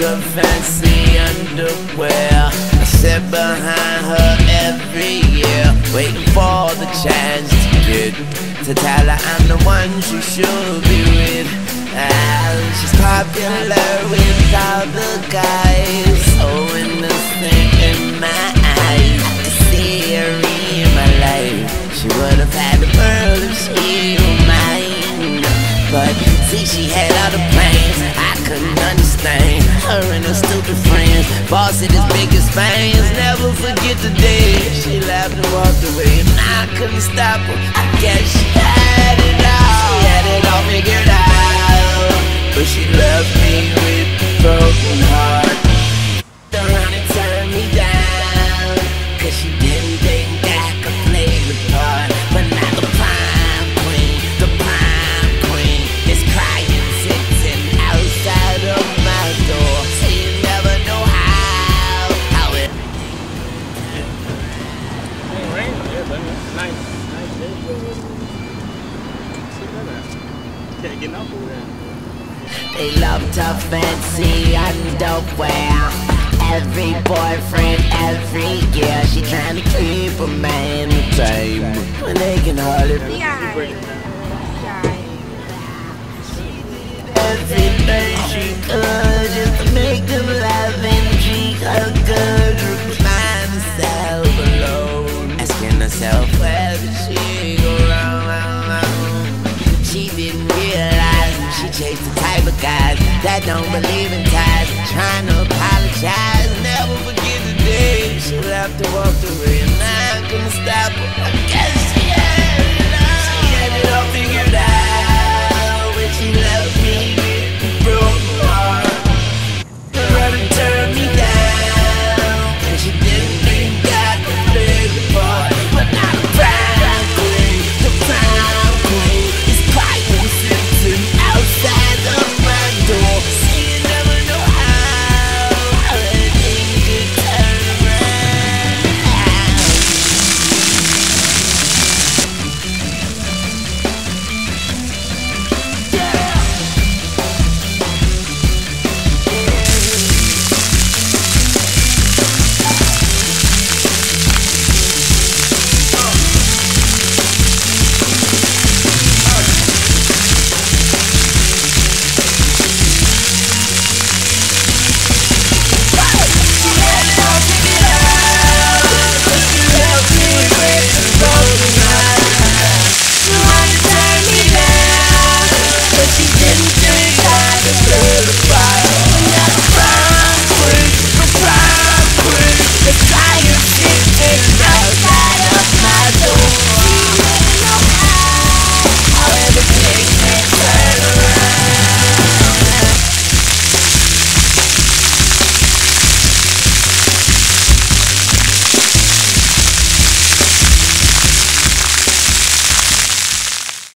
the fancy underwear. I sit behind her every year, waiting for the chance to to tell her I'm the one she should be with. She's popular with all the guys, so innocent in my eyes. I see her in my life. She would have had the world if she were mine, but see she had all the plans. I couldn't understand her and her stupid friends. Boss at his biggest fans. Never forget the day she laughed and walked away, I couldn't stop her. I guess she had it all. She had it all figured out, but she left me They love to fancy underwear. Every boyfriend, every year, she trying to keep a man tame when they can hardly be everything she could just she the type of guys that don't believe in ties,